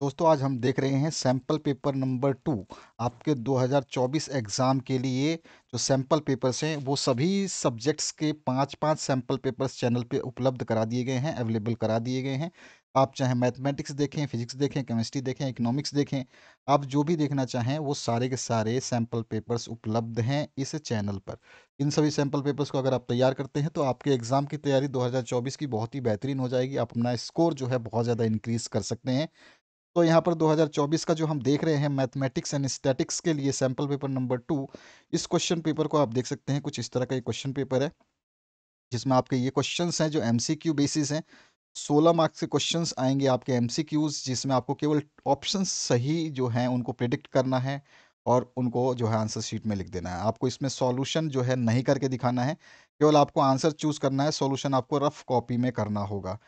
दोस्तों, आज हम देख रहे हैं सैंपल पेपर नंबर टू आपके 2024 एग्ज़ाम के लिए जो सैंपल पेपर्स हैं, वो सभी सब्जेक्ट्स के पाँच पाँच सैंपल पेपर्स चैनल पे उपलब्ध करा दिए गए हैं अवेलेबल करा दिए गए हैं। आप चाहे मैथमेटिक्स देखें फिजिक्स देखें केमिस्ट्री देखें इकोनॉमिक्स देखें, आप जो भी देखना चाहें, वो सारे के सारे सैंपल पेपर्स उपलब्ध हैं इस चैनल पर। इन सभी सैंपल पेपर्स को अगर आप तैयार करते हैं तो आपके एग्ज़ाम की तैयारी 2024 की बहुत ही बेहतरीन हो जाएगी। आप अपना स्कोर जो है बहुत ज़्यादा इंक्रीज़ कर सकते हैं। तो यहाँ पर 2024 का जो हम देख रहे हैं मैथमेटिक्स एंड स्टैटिक्स के लिए सैंपल पेपर नंबर टू, इस क्वेश्चन पेपर को आप देख सकते हैं, कुछ इस तरह का एक क्वेश्चन पेपर है, जिसमें आपके ये क्वेश्चंस हैं जो एमसीक्यू बेसिस हैं। 16 मार्क्स के क्वेश्चन आएँगे आपके एमसीक्यूज जिसमें आपको केवल ऑप्शन सही जो हैं उनको प्रिडिक्ट करना है और उनको जो है आंसर शीट में लिख देना है। आपको इसमें सॉल्यूशन जो है नहीं करके दिखाना है, केवल आपको आंसर चूज़ करना है सॉल्यूशन आपको रफ कॉपी में करना होगा।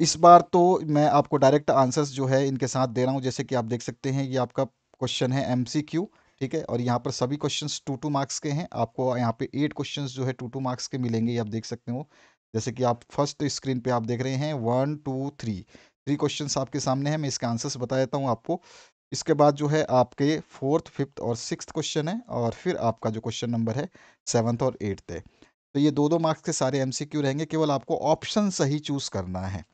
इस बार तो मैं आपको डायरेक्ट आंसर्स जो है इनके साथ दे रहा हूँ, जैसे कि आप देख सकते हैं, ये आपका क्वेश्चन है एमसीक्यू ठीक है? और यहाँ पर सभी क्वेश्चंस टू टू मार्क्स के हैं। आपको यहाँ पे एट क्वेश्चंस जो है टू टू मार्क्स के मिलेंगे, ये आप देख सकते हो। जैसे कि आप फ़र्स्ट स्क्रीन पे आप देख रहे हैं, one, two, three. Three questions आपके सामने हैं, मैं इसके आंसर्स बता देता हूँ आपको। इसके बाद जो है आपके फोर्थ, फिफ्थ और सिक्स क्वेश्चन है, और फिर आपका जो क्वेश्चन नंबर है, सेवन्थ और एट्थ है। तो ये दो दो मार्क्स के सारे एमसीक्यू रहेंगे, केवल आपको ऑप्शन सही चूज़ करना है।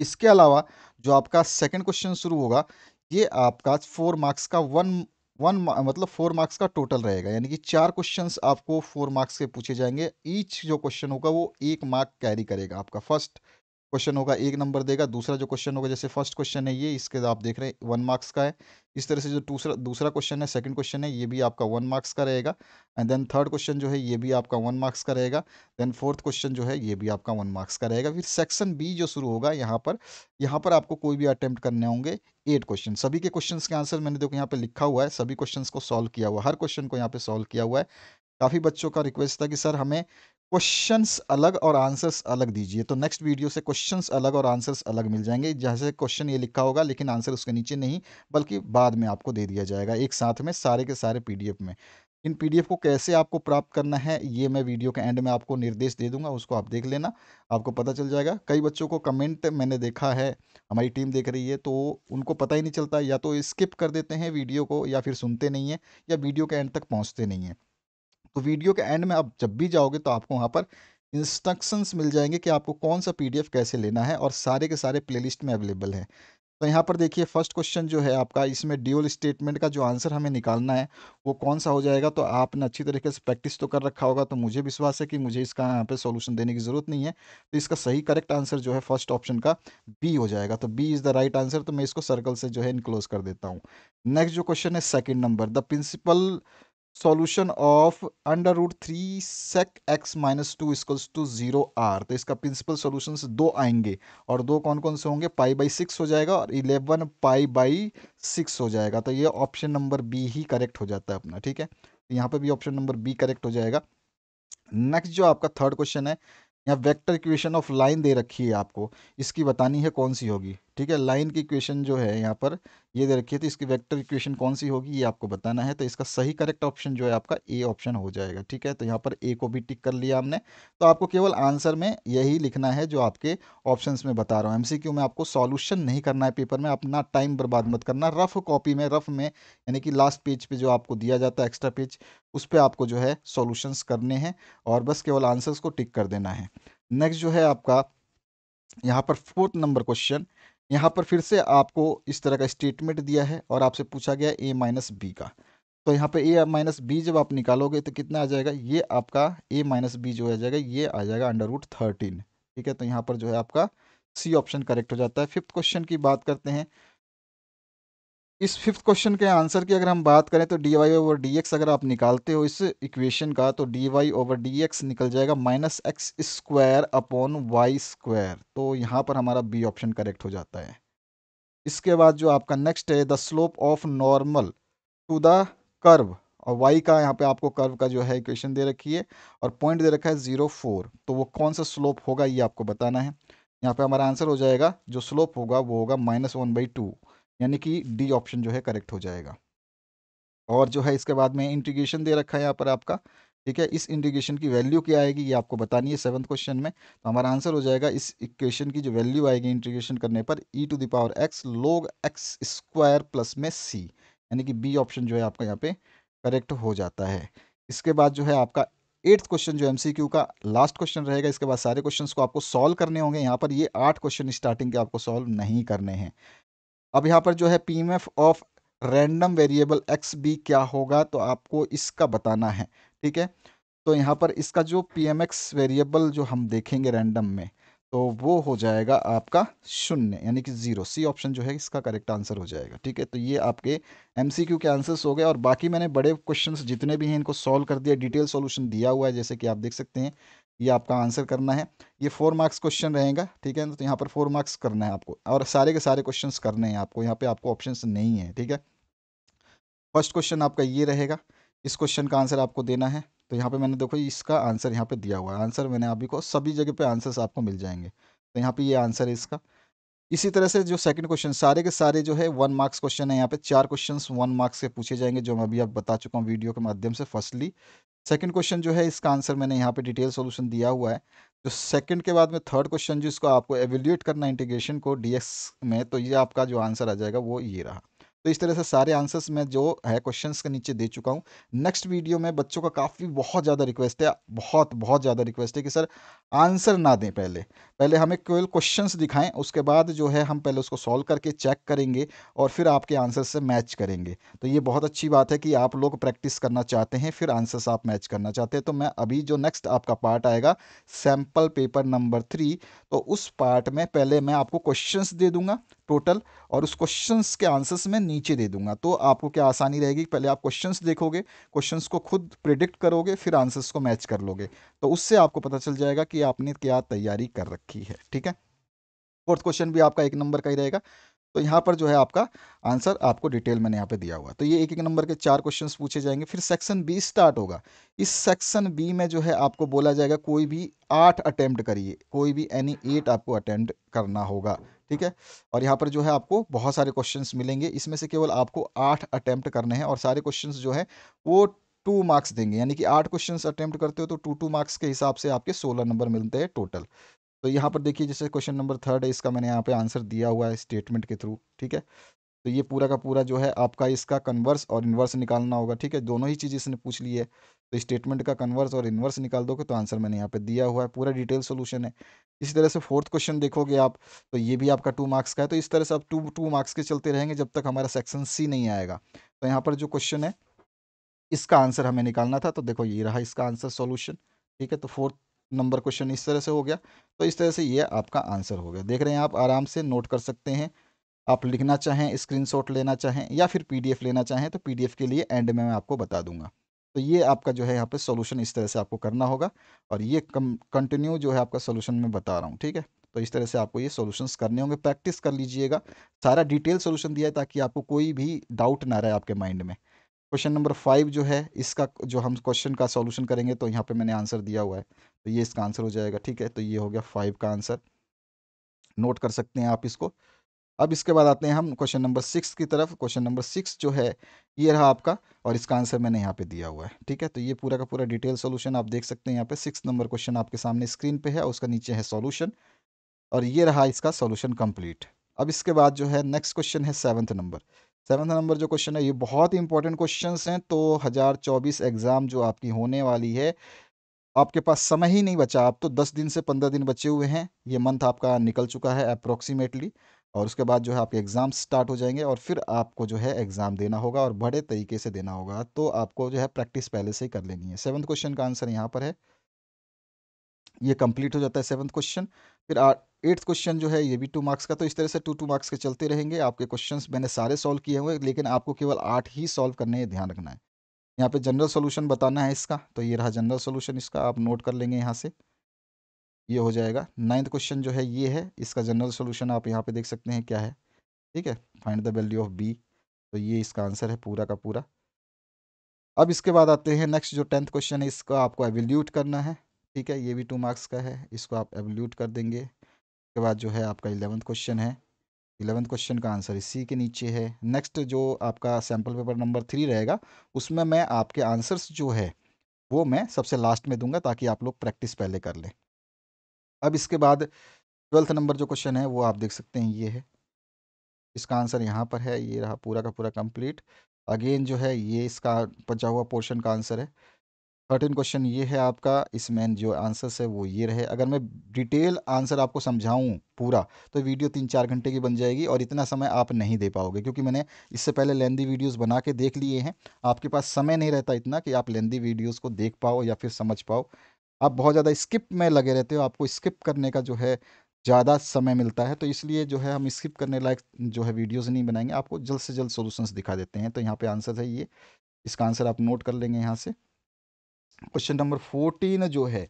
इसके अलावा जो आपका सेकंड क्वेश्चन शुरू होगा, ये आपका फोर मार्क्स का वन वन मतलब फोर मार्क्स का टोटल रहेगा। यानी कि चार क्वेश्चंस आपको फोर मार्क्स के पूछे जाएँगे। ईच जो क्वेश्चन होगा वो एक मार्क कैरी करेगा आपका। फ़र्स्ट क्वेश्चन होगा, एक नंबर देगा, दूसरा जो क्वेश्चन होगा, जैसे फ़र्स्ट क्वेश्चन है ये, इसके आप देख रहे हैं, वन मार्क्स का है। इस तरह से जो दूसरा दूसरा क्वेश्चन है, सेकंड क्वेश्चन है, ये भी आपका वन मार्क्स का रहेगा। एंड देन थर्ड क्वेश्चन जो है, ये भी आपका वन मार्क्स का रहेगा। देन फोर्थ क्वेश्चन जो है, ये भी आपका वन मार्क्स का रहेगा। फिर सेक्शन बी जो शुरू होगा, यहाँ पर यहाँ पर आपको कोई भी अटैम्प्ट करने होंगे, एट क्वेश्चन। सभी के क्वेश्चन के आंसर मैंने देखो यहाँ पे लिखा हुआ है, सभी क्वेश्चन को सॉल्व किया हुआ, हर क्वेश्चन को यहाँ पे सॉल्व किया हुआ है। काफ़ी बच्चों का रिक्वेस्ट था कि सर हमें क्वेश्चंस अलग और आंसर्स अलग दीजिए। तो नेक्स्ट वीडियो से क्वेश्चंस अलग और आंसर्स अलग मिल जाएँगे। जैसे क्वेश्चन ये लिखा होगा, लेकिन आंसर उसके नीचे नहीं, बल्कि बाद में आपको दे दिया जाएगा, एक साथ में सारे के सारे पीडीएफ में। इन पीडीएफ को कैसे आपको प्राप्त करना है, ये मैं वीडियो के एंड में आपको निर्देश दे दूँगा, उसको आप देख लेना, आपको पता चल जाएगा। कई बच्चों को कमेंट मैंने देखा है, हमारी टीम देख रही है तो उनको पता ही नहीं चलता, या तो स्किप कर देते हैं वीडियो को, या फिर सुनते नहीं हैं, या वीडियो के एंड तक पहुँचते नहीं हैं। तो वीडियो के एंड में आप जब भी जाओगे तो आपको वहाँ पर इंस्ट्रक्शंस मिल जाएँगे कि आपको कौन सा पीडीएफ कैसे लेना है और सारे के सारे प्लेलिस्ट में अवेलेबल है। तो यहाँ पर देखिए फ़र्स्ट क्वेश्चन जो है आपका, इसमें ड्यूल स्टेटमेंट का जो आंसर हमें निकालना है, वो कौन सा हो जाएगा? तो आपने अच्छी तरीके से प्रैक्टिस तो कर रखा होगा तो मुझे विश्वास है कि मुझे इसका यहाँ पे सॉल्यूशन देने की ज़रूरत नहीं है। तो इसका सही करेक्ट आंसर जो है फ़र्स्ट ऑप्शन का बी हो जाएगा। तो B is the right answer तो मैं इसको सर्कल से जो है इनक्लोज कर देता हूँ। नेक्स्ट जो क्वेश्चन है second number the principal solution of under root three sec x minus two equals to zero are तो इसका प्रिंसिपल सॉल्यूशन दो आएँगे और दो कौन कौन से होंगे? पाई बाई सिक्स हो जाएगा और इलेवन पाई बाई सिक्स हो जाएगा। तो ये ऑप्शन नंबर बी ही करेक्ट हो जाता है अपना, ठीक है? तो यहाँ पे भी ऑप्शन नंबर बी करेक्ट हो जाएगा। नेक्स्ट जो आपका थर्ड क्वेश्चन है, यहाँ वेक्टर इक्वेशन ऑफ़ लाइन दे रखी है आपको। इसकी बतानी है कौन सी होगी? ठीक है, लाइन की इक्वेशन जो है यहाँ पर ये दे रखी है तो इसकी वेक्टर इक्वेशन कौन सी होगी ये आपको बताना है तो इसका सही करेक्ट ऑप्शन जो है आपका ए ऑप्शन हो जाएगा, ठीक है? तो यहाँ पर ए को भी टिक कर लिया हमने तो आपको केवल आंसर में यही लिखना है जो आपके ऑप्शन में बता रहा हूँ। एमसीक्यू में आपको सॉल्यूशन नहीं करना है पेपर में, अपना टाइम बर्बाद मत करना रफ कॉपी में रफ में, यानी कि लास्ट पेज पे जो आपको दिया जाता है एक्स्ट्रा पेज उस पर आपको जो है सॉल्यूशंस करने हैं और बस केवल आंसर्स को टिक कर देना है। नेक्स्ट जो है आपका यहाँ पर फोर्थ नंबर क्वेश्चन यहाँ पर फिर से आपको इस तरह का स्टेटमेंट दिया है और आपसे पूछा गया ए माइनस बी का। तो यहाँ पर ए माइनस बी जब आप निकालोगे तो कितना आ जाएगा? ये आपका ए माइनस बी जो आ जाएगा, ये आ जाएगा अंडर रूट थर्टीन ठीक है? तो यहाँ पर जो है आपका सी ऑप्शन करेक्ट हो जाता है। फिफ्थ क्वेश्चन की बात करते हैं। इस फिफ्थ क्वेश्चन के आंसर की अगर हम बात करें तो d y over d x अगर आप निकालते हो इस इक्वेशन का तो d y over d x निकल जाएगा minus x square upon y square तो यहाँ पर हमारा बी ऑप्शन करेक्ट हो जाता है। इसके बाद जो आपका नेक्स्ट है the slope of normal to the curve और वाई का, यहाँ पे आपको कर्व का जो है इक्वेशन दे रखी है और पॉइंट दे रखा है ज़ीरो फोर तो वो कौन सा स्लोप होगा, ये आपको बताना है। यहाँ पे हमारा आंसर हो जाएगा, जो स्लोप होगा, वो होगा माइनस वन बाई टू यानी कि डी ऑप्शन जो है करेक्ट हो जाएगा। और जो है इसके बाद में इंटीग्रेशन दे रखा है यहाँ पर आपका। ठीक है, इस इंटीग्रेशन की वैल्यू क्या आएगी ये आपको बतानी है सेवन्थ क्वेश्चन में। तो हमारा आंसर हो जाएगा इस इक्वेशन की जो वैल्यू आएगी इंटीग्रेशन करने पर e to the power x log x square plus में सी यानी कि बी ऑप्शन जो है आपका यहाँ पे करेक्ट हो जाता है। इसके बाद जो है आपका एट्थ क्वेश्चन जो एमसीक्यू का लास्ट क्वेश्चन रहेगा। इसके बाद सारे क्वेश्चंस को आपको सॉल्व करने होंगे। यहाँ पर ये आठ क्वेश्चन स्टार्टिंग के आपको सॉल्व नहीं करने हैं। अब यहाँ पर जो है PMF of random variable X B क्या होगा? तो आपको इसका बताना है, ठीक है? तो यहाँ पर इसका जो पी एम एक्स वेरिएबल जो हम देखेंगे रैंडम में तो वो हो जाएगा आपका शून्य, यानी कि ज़ीरो सी ऑप्शन जो है इसका करेक्ट आंसर हो जाएगा, ठीक है? तो ये आपके एम के आंसर्स हो गए और बाकी मैंने बड़े क्वेश्चंस जितने भी हैं इनको सॉल्व कर दिया डिटेल सॉल्यूशन दिया हुआ है, जैसे कि आप देख सकते हैं। ये आपका आंसर करना है। ये फोर मार्क्स क्वेश्चन रहेगा, ठीक है? तो यहाँ पर फोर मार्क्स करना है आपको और सारे के सारे क्वेश्चन करने हैं आपको, यहाँ पे आपको ऑप्शन नहीं है, ठीक है? फ़र्स्ट क्वेश्चन आपका ये रहेगा, इस क्वेश्चन का आंसर आपको देना है। तो यहाँ पे मैंने देखो इसका आंसर यहाँ पे दिया हुआ है। आंसर मैंने अभी को सभी जगह पे आंसर्स आपको मिल जाएँगे। तो यहाँ पे ये आंसर है इसका। इसी तरह से जो सेकंड क्वेश्चन सारे के सारे जो है वन मार्क्स क्वेश्चन है। यहाँ पे चार क्वेश्चन वन मार्क्स के पूछे जाएँगे, जो मैं अभी आप बता चुका हूँ वीडियो के माध्यम से फर्स्टली सेकंड क्वेश्चन जो है, इसका आंसर मैंने यहाँ पे डिटेल सॉल्यूशन दिया हुआ है। तो सेकंड के बाद में थर्ड क्वेश्चन जिसको आपको एवेल्यूएट करना इंटीग्रेशन को डीएक्स में तो ये आपका जो आंसर आ जाएगा, वो ये रहा। तो इस तरह से सारे आंसर्स मैं जो है क्वेश्चंस के नीचे दे चुका हूँ। नेक्स्ट वीडियो में बच्चों का काफ़ी बहुत ज़्यादा रिक्वेस्ट है, बहुत बहुत ज़्यादा रिक्वेस्ट है कि, सर, आंसर ना दें पहले। पहले हमें केवल क्वेश्चंस दिखाएँ, उसके बाद जो है हम पहले उसको सॉल्व करके चेक करेंगे और फिर आपके आंसर से मैच करेंगे। तो ये बहुत अच्छी बात है कि आप लोग प्रैक्टिस करना चाहते हैं, फिर आंसर्स आप मैच करना चाहते हैं। तो मैं अभी जो नेक्स्ट आपका पार्ट आएगा सैंपल पेपर नंबर थ्री तो उस पार्ट में पहले मैं आपको क्वेश्चंस दे दूँगा। टोटल और उस क्वेश्चंस के आंसर्स मैं नीचे दे दूँगा। तो आपको क्या आसानी रहेगी? पहले आप क्वेश्चंस देखोगे क्वेश्चंस को खुद प्रिडिक्ट करोगे, फिर आंसर्स को मैच कर लोगे। तो उससे आपको पता चल जाएगा कि आपने क्या तैयारी कर रखी है, ठीक है? फोर्थ क्वेश्चन भी आपका एक नंबर का ही रहेगा। तो यहाँ पर जो है आपका आंसर आपको डिटेल मैंने यहाँ पे दिया हुआ। तो ये एक एक नंबर के चार क्वेश्चंस पूछे जाएँगे। फिर सेक्शन बी स्टार्ट होगा। इस सेक्शन बी में जो है आपको बोला जाएगा, कोई भी आठ अटेम्प्ट करिए। कोई भी एनी एट आपको अटेम्प्ट करना होगा। ठीक है? और यहाँ पर जो है आपको बहुत सारे क्वेश्चन मिलेंगे। इसमें से केवल आपको आठ अटैम्प्ट करने हैं और सारे क्वेश्चन जो है, वो टू मार्क्स देंगे। यानी कि आठ क्वेश्चन अटैम्प्ट करते हो तो टू टू मार्क्स के हिसाब से आपके सोलह नंबर मिलते हैं टोटल तो यहाँ पर देखिए, जैसे क्वेश्चन नंबर थर्ड है, इसका मैंने यहाँ पे आंसर दिया हुआ है स्टेटमेंट के थ्रू ठीक है? तो ये पूरा का पूरा जो है आपका इसका कन्वर्स और इन्वर्स निकालना होगा, ठीक है? दोनों ही चीज़ इसने पूछ ली है। तो स्टेटमेंट का कन्वर्स और इन्वर्स निकाल दोगे तो आंसर मैंने यहाँ पे दिया हुआ है। पूरा डिटेल सोल्यूशन है। इसी तरह से फोर्थ क्वेश्चन देखोगे आप तो ये भी आपका टू मार्क्स का है। तो इस तरह से आप टू टू मार्क्स के चलते रहेंगे जब तक हमारा सेक्शन सी नहीं आएगा। तो यहाँ पर जो क्वेश्चन है, इसका आंसर हमें निकालना था। तो देखो ये रहा इसका आंसर सोल्यूशन ठीक है? तो फोर्थ नंबर क्वेश्चन इस तरह से हो गया। तो इस तरह से ये आपका आंसर हो गया। देख रहे हैं आप, आराम से नोट कर सकते हैं। आप लिखना चाहें स्क्रीनशॉट लेना चाहें या फिर पीडीएफ लेना चाहें तो पीडीएफ के लिए एंड में मैं आपको बता दूँगा। तो ये आपका जो है यहाँ पे सॉल्यूशन इस तरह से आपको करना होगा और ये कम कंटिन्यू जो है आपका सॉल्यूशन मैं बता रहा हूँ, ठीक है? तो इस तरह से आपको ये सॉल्यूशंस करने होंगे। प्रैक्टिस कर लीजिएगा। सारा डिटेल सॉल्यूशन दिया है ताकि आपको कोई भी डाउट ना रहे आपके माइंड में। क्वेश्चन नंबर फाइव जो है, इसका जो हम क्वेश्चन का सॉल्यूशन करेंगे तो यहाँ पे मैंने आंसर दिया हुआ है। तो ये इसका आंसर हो जाएगा, ठीक है? तो ये हो गया फाइव का आंसर नोट कर सकते हैं आप इसको। अब इसके बाद आते हैं हम क्वेश्चन नंबर सिक्स की तरफ़। क्वेश्चन नंबर सिक्स जो है, ये रहा आपका और इसका आंसर मैंने यहाँ पे दिया हुआ है, ठीक है? तो ये पूरा का पूरा डिटेल सॉल्यूशन आप देख सकते हैं यहाँ पे। सिक्स नंबर क्वेश्चन आपके सामने स्क्रीन पे है और उसका नीचे है सॉल्यूशन और ये रहा इसका सॉल्यूशन कंप्लीट अब इसके बाद जो है नेक्स्ट क्वेश्चन है सेवन्थ नंबर सेवन्थ नंबर जो क्वेश्चन है, ये बहुत ही इंपॉर्टेंट क्वेश्चन हैं तो हज़ार चौबीस एग्ज़ाम जो आपकी होने वाली है, आपके पास समय ही नहीं बचा। आप तो दस दिन से पंद्रह दिन बचे हुए हैं। ये मंथ आपका निकल चुका है अप्रोक्सीमेटली और उसके बाद जो है आपके एग्ज़ाम स्टार्ट हो जाएँगे और फिर आपको जो है एग्ज़ाम देना होगा और बड़े तरीके से देना होगा। तो आपको जो है प्रैक्टिस पहले से ही कर लेनी है। सेवन्थ क्वेश्चन का आंसर यहाँ पर है। ये कंप्लीट हो जाता है सेवन्थ क्वेश्चन फिर एट्थ क्वेश्चन जो है ये भी टू मार्क्स का। तो इस तरह से टू टू मार्क्स के चलते रहेंगे। आपके क्वेश्चन मैंने सारे सॉल्व किए हुए, लेकिन आपको केवल आठ ही सॉल्व करने हैं, ध्यान रखना है। यहाँ पे जनरल सोल्यूशन बताना है इसका। तो ये रहा जनरल सोल्यूशन इसका। आप नोट कर लेंगे यहाँ से। ये हो जाएगा। नाइन्थ क्वेश्चन जो है ये है, इसका जनरल सोल्यूशन आप यहाँ पे देख सकते हैं क्या है। ठीक है? Find the value of b तो ये इसका आंसर है पूरा का पूरा। अब इसके बाद आते हैं नेक्स्ट जो टेंथ क्वेश्चन है, इसका आपको एवल्यूट करना है। ठीक है? ये भी टू मार्क्स का है, इसको आप एवल्यूट कर देंगे। उसके बाद जो है आपका इलेवंथ क्वेश्चन है। इलेवंथ क्वेश्चन का आंसर इसी के नीचे है। नेक्स्ट जो आपका सैंपल पेपर नंबर थ्री रहेगा, उसमें मैं आपके आंसर्स जो है, वो मैं सबसे लास्ट में दूँगा ताकि आप लोग प्रैक्टिस पहले कर लें। अब इसके बाद ट्वेल्थ नंबर जो क्वेश्चन है, वो आप देख सकते हैं, ये है। इसका आंसर यहाँ पर है, ये रहा पूरा का पूरा कंप्लीट। अगेन जो है, ये इसका बचा हुआ पोर्शन का आंसर है। थर्टीन क्वेश्चन ये है आपका, इसमें जो आंसर्स है वो ये रहे। अगर मैं डिटेल आंसर आपको समझाऊं पूरा तो वीडियो तीन चार घंटे की बन जाएगी और इतना समय आप नहीं दे पाओगे, क्योंकि मैंने इससे पहले लेंदी वीडियोस बना के देख लिए हैं। आपके पास समय नहीं रहता इतना कि आप लेंदी वीडियोस को देख पाओ या फिर समझ पाओ। आप बहुत ज़्यादा स्किप में लगे रहते हो, आपको स्किप करने का जो है ज़्यादा समय मिलता है तो इसलिए जो है हम स्किप करने लायक जो है वीडियोज़ नहीं बनाएँगे, आपको जल्द से जल्द सोल्यूशंस दिखा देते हैं। तो यहाँ पे आंसर है ये, इसका आंसर आप नोट कर लेंगे यहाँ से। क्वेश्चन नंबर फोर्टीन जो है,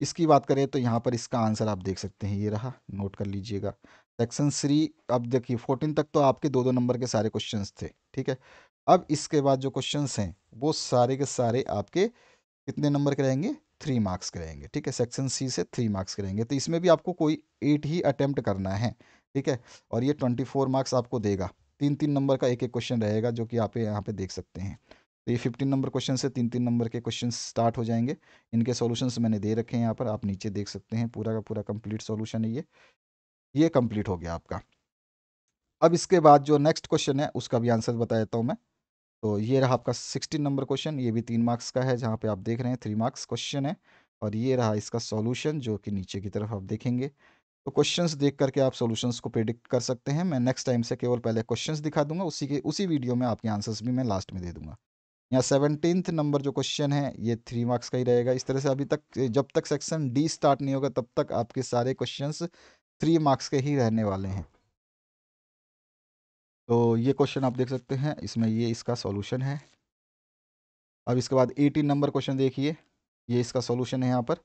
इसकी बात करें तो यहाँ पर इसका आंसर आप देख सकते हैं, ये रहा, नोट कर लीजिएगा। सेक्शन थ्री, अब देखिए फोर्टीन तक तो आपके दो दो नंबर के सारे क्वेश्चंस थे, ठीक है? अब इसके बाद जो क्वेश्चंस हैं, वो सारे के सारे आपके कितने नंबर के रहेंगे? थ्री मार्क्स के रहेंगे ठीक है? सेक्शन सी से थ्री मार्क्स के रहेंगे तो इसमें भी आपको कोई एट ही अटैम्प्ट करना है, ठीक है? और ये ट्वेंटी फोर मार्क्स आपको देगा। तीन तीन नंबर का एक एक क्वेश्चन रहेगा, जो कि आप यहाँ पे देख सकते हैं। तो ये फिफ्टीन नंबर क्वेश्चन से तीन तीन नंबर के क्वेश्चन स्टार्ट हो जाएँगे। इनके सॉल्यूशंस मैंने दे रखे हैं यहाँ पर, आप नीचे देख सकते हैं, पूरा का पूरा कंप्लीट सॉल्यूशन है ये। ये कंप्लीट हो गया आपका। अब इसके बाद जो नेक्स्ट क्वेश्चन है, उसका भी आंसर बता देता हूँ मैं। तो ये रहा आपका सिक्सटीन नंबर क्वेश्चन, ये भी तीन मार्क्स का है जहाँ पे आप देख रहे हैं, थ्री मार्क्स क्वेश्चन है और ये रहा इसका सॉल्यूशन जो कि नीचे की तरफ़ आप देखेंगे। तो क्वेश्चंस देख करके आप सॉल्यूशंस को प्रिडिक्ट कर सकते हैं, मैं नेक्स्ट टाइम से केवल पहले क्वेश्चंस दिखा दूँगा, उसी के, उसी वीडियो में आपके आंसर्स भी मैं लास्ट में दे दूँगा। यहाँ सेवनटीन्थ नंबर जो क्वेश्चन है, ये थ्री मार्क्स का ही रहेगा। इस तरह से अभी तक जब तक सेक्शन डी स्टार्ट नहीं होगा, तब तक आपके सारे क्वेश्चंस थ्री मार्क्स के ही रहने वाले हैं। तो ये क्वेश्चन आप देख सकते हैं, इसमें ये इसका सॉल्यूशन है। अब इसके बाद एटीन नंबर क्वेश्चन देखिए, ये इसका सॉल्यूशन है यहाँ पर।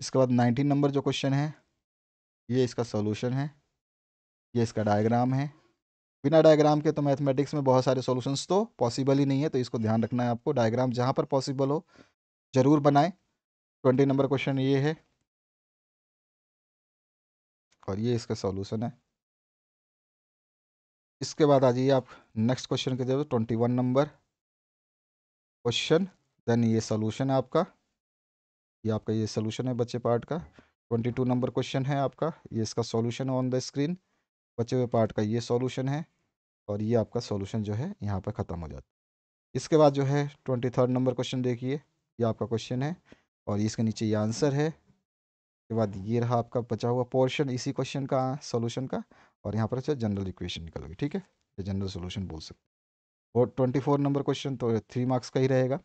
इसके बाद नाइनटीन नंबर जो क्वेश्चन है, ये इसका सॉल्यूशन है। ये इसका डायग्राम है। बिना डायग्राम के तो मैथमेटिक्स में बहुत सारे सॉल्यूशंस तो पॉसिबल ही नहीं है तो इसको ध्यान रखना है आपको। डायग्राम जहाँ पर पॉसिबल हो, ज़रूर बनाएँ। ट्वेंटी नंबर क्वेश्चन ये है। और ये इसका सॉल्यूशन है। इसके बाद आ जाइए आप नेक्स्ट क्वेश्चन के ज़रूर twenty one number question then ये सोल्यूशन है आपका। ये आपका, ये सोल्यूशन है बच्चे पार्ट का। ट्वेंटी टू नंबर क्वेश्चन है आपका। ये इसका सोल्यूशन ऑन द स्क्रीन बचे हुए पार्ट का ये सोल्यूशन है और ये आपका सोल्यूशन जो है यहाँ पर ख़त्म हो जाता है। इसके बाद जो है ट्वेंटी थर्ड नंबर क्वेश्चन देखिए। ये आपका क्वेश्चन है और इसके नीचे ये आंसर है। उसके बाद ये रहा आपका बचा हुआ पोर्शन इसी क्वेश्चन का सोल्यूशन का। और यहाँ पर अच्छा जनरल इक्वेशन निकल गई ठीक है? ये जनरल सोल्यूशन बोल सकते और ट्वेंटी फोर नंबर क्वेश्चन तो थ्री मार्क्स का ही रहेगा।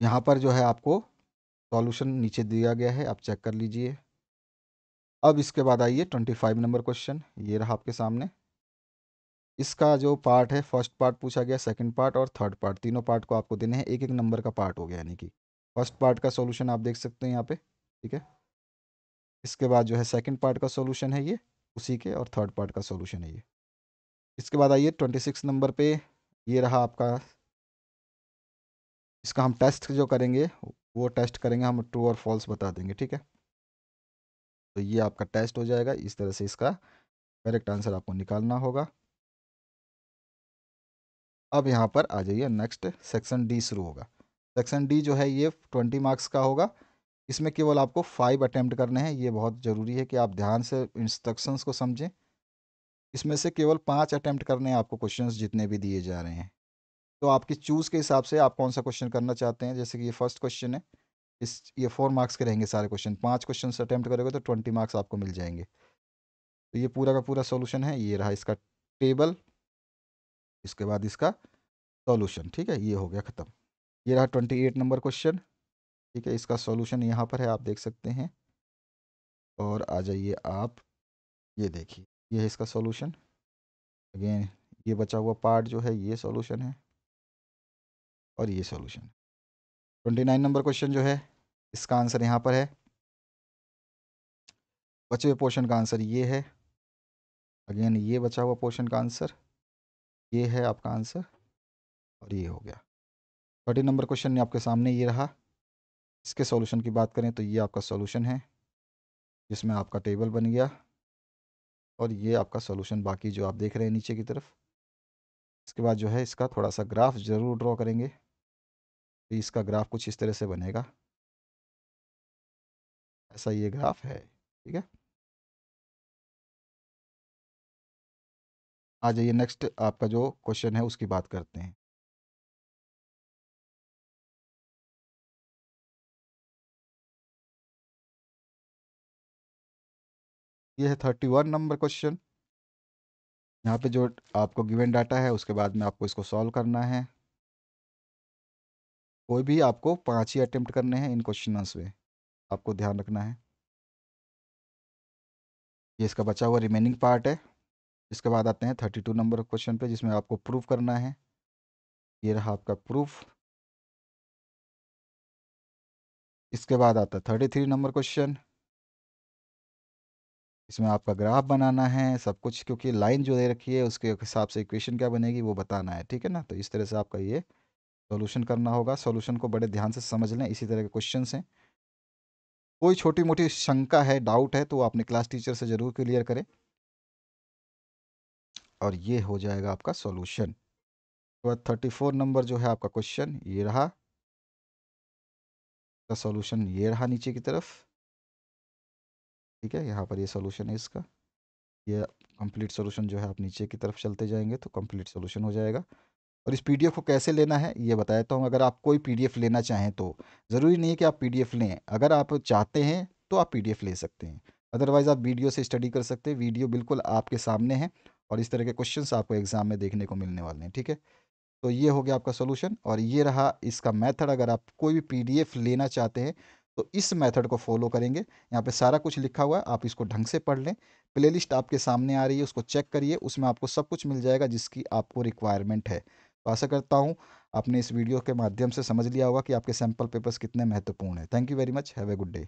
यहाँ पर जो है आपको सॉल्यूशन नीचे दिया गया है, आप चेक कर लीजिए। अब इसके बाद आइए ट्वेंटी फाइव नंबर क्वेश्चन ये रहा आपके सामने। इसका जो पार्ट है फ़र्स्ट पार्ट पूछा गया सेकंड पार्ट और थर्ड पार्ट तीनों पार्ट को आपको देने हैं एक एक नंबर का पार्ट हो गया, यानी कि फ़र्स्ट पार्ट का सॉल्यूशन आप देख सकते हैं यहाँ पे, ठीक है? इसके बाद जो है सेकंड पार्ट का सॉल्यूशन है ये। उसी के और थर्ड पार्ट का सॉल्यूशन है ये। इसके बाद आइए ट्वेंटी सिक्स नंबर पे, ये रहा आपका। इसका हम टेस्ट जो करेंगे, वो टेस्ट करेंगे, हम ट्रू और फॉल्स बता देंगे, ठीक है? तो ये आपका टेस्ट हो जाएगा, इस तरह से इसका करेक्ट आंसर आपको निकालना होगा। अब यहाँ पर आ जाइए नेक्स्ट सेक्शन डी शुरू होगा। सेक्शन डी जो है ये ट्वेंटी मार्क्स का होगा। इसमें केवल आपको फाइव अटैम्प्ट करने हैं। ये बहुत ज़रूरी है कि आप ध्यान से इंस्ट्रक्शंस को समझें। इसमें से केवल पाँच अटैम्प्ट करने हैं आपको क्वेश्चंस जितने भी दिए जा रहे हैं। तो आपकी चूज़ के हिसाब से आप कौन सा क्वेश्चन करना चाहते हैं? जैसे कि ये फ़र्स्ट क्वेश्चन है। इस, ये फोर मार्क्स के रहेंगे सारे क्वेश्चन पाँच क्वेश्चन अटैम्प्ट करोगे तो ट्वेंटी मार्क्स आपको मिल जाएँगे। तो ये पूरा का पूरा सोल्यूशन है। ये रहा इसका टेबल इसके बाद इसका सॉल्यूशन ठीक है? ये हो गया ख़त्म। ये रहा ट्वेंटी एट नंबर क्वेश्चन ठीक है, इसका सॉल्यूशन यहाँ पर है, आप देख सकते हैं। और आ जाइए आप, ये देखिए, ये है इसका सॉल्यूशन अगेन ये बचा हुआ पार्ट जो है, ये सॉल्यूशन है। और ये solution twenty nine number question जो है, इसका आंसर यहाँ पर है। बचे हुए पोर्शन का आंसर ये है। अगेन ये बचा हुआ पोर्शन का आंसर ये है आपका आंसर और ये हो गया। थर्टी नंबर क्वेश्चन आपके सामने ये रहा। इसके सॉल्यूशन की बात करें तो ये आपका सॉल्यूशन है, जिसमें आपका टेबल बन गया और ये आपका सॉल्यूशन बाकी जो आप देख रहे हैं नीचे की तरफ़। इसके बाद जो है इसका थोड़ा सा ग्राफ ज़रूर ड्रॉ करेंगे तो इसका ग्राफ कुछ इस तरह से बनेगा। ऐसा ये ग्राफ है, ठीक है? आ जाइए नेक्स्ट आपका जो क्वेश्चन है उसकी बात करते हैं। ये है थर्टी वन नंबर क्वेश्चन यहाँ पे जो आपको गिवन डाटा है, उसके बाद में आपको इसको सॉल्व करना है। कोई भी आपको पाँच ही अटेम्प्ट करने हैं इन क्वेश्चन में। आपको ध्यान रखना है। ये इसका बचा हुआ रिमेनिंग पार्ट है। इसके बाद आते हैं थर्टी टू नंबर क्वेश्चन पे, जिसमें आपको प्रूफ करना है। ये रहा आपका प्रूफ इसके बाद आता है थर्टी थ्री नंबर क्वेश्चन इसमें आपका ग्राफ बनाना है, सब कुछ, क्योंकि लाइन जो दे रखी है, उसके हिसाब से इक्वेशन क्या बनेगी, वो बताना है, ठीक है ना? तो इस तरह से आपका ये सॉल्यूशन करना होगा। सॉल्यूशन को बड़े ध्यान से समझ लें, इसी तरह के क्वेश्चन हैं। कोई छोटी मोटी शंका है, डाउट है तो अपने क्लास टीचर से ज़रूर क्लियर करें। और ये हो जाएगा आपका सॉल्यूशन। तो थर्टी फोर नंबर जो है आपका क्वेश्चन, ये रहा। सॉल्यूशन ये रहा नीचे की तरफ़। ठीक है, यहाँ पर ये सॉल्यूशन है इसका। ये कंप्लीट सोल्यूशन जो है, आप नीचे की तरफ़ चलते जाएँगे तो कंप्लीट सोल्यूशन हो जाएगा। और इस पीडीएफ को कैसे लेना है, ये बताया तो हूँ। अगर आप कोई पीडीएफ लेना चाहें तो ज़रूरी नहीं है कि आप पीडीएफ लें। अगर आप चाहते हैं तो आप पीडीएफ ले सकते हैं। अदरवाइज़ आप वीडियो से स्टडी कर सकते हैं। वीडियो बिल्कुल आपके सामने है और इस तरह के क्वेश्चन आपको एग्ज़ाम में देखने को मिलने वाले हैं, ठीक है? तो ये हो गया आपका सोल्यूशन और ये रहा इसका मैथड अगर आप कोई भी पीडीएफ लेना चाहते हैं तो इस मेथड को फॉलो करेंगे। यहाँ पे सारा कुछ लिखा हुआ है, आप इसको ढंग से पढ़ लें। प्लेलिस्ट आपके सामने आ रही है, उसको चेक करिए, उसमें आपको सब कुछ मिल जाएगा जिसकी आपको रिक्वायरमेंट है। तो आशा करता हूँ, आपने इस वीडियो के माध्यम से समझ लिया होगा कि आपके सैंपल पेपर्स कितने महत्वपूर्ण हैं। Thank you very much, have a good day.